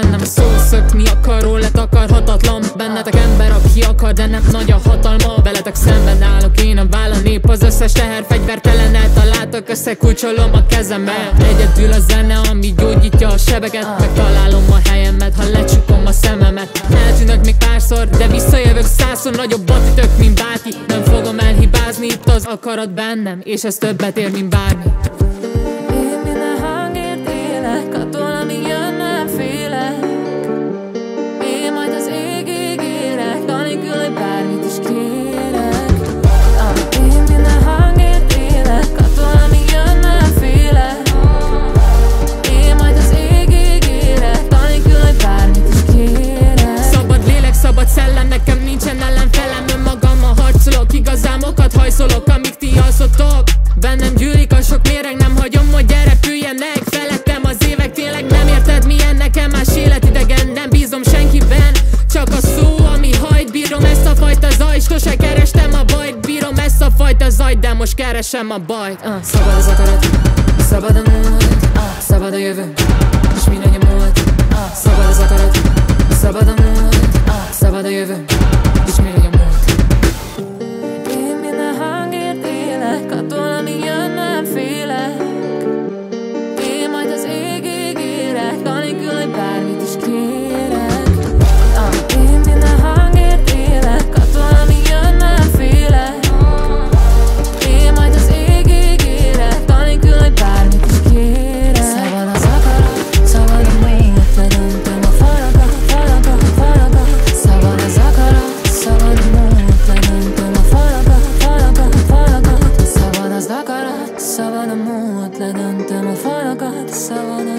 bennem szó szökni akaró letakarhatatlan. Bennetek ember, aki akar, de nem nagy a hatalma. Veletek szemben állok én a vállal nép Az összes teher fegyvertelen eltaláltak Összekulcsolom a kezemet. Egyedül a zene, ami gyógyítja a sebeket. Megtalálom a helyemet, ha lecsukom a szememet. Eltűnök még párszor, de visszajövök százszor. Nagyobbat ütök, mint bárki. Nem fogom elhibázni, itt az akarat bennem És ez többet ér, mint bármi hajszolok, amíg ti alszotok Bennem gyűlik a sok méreg, nem hagyom, hogy elrepüljenek Felettem az évek, tényleg nem érted milyen nekem más életidegen Nem bízom senkiben, csak a szó, ami hajt Bírom ezt a fajta zajt, sose kerestem a bajt Bírom ezt a fajta zajt, de most keresem a bajt uh. Szabad az akarat, szabad a múlt, uh. szabad a jövő És minden a múlt, uh. szabad az akarat, szabad a múlt, szabad a jövő a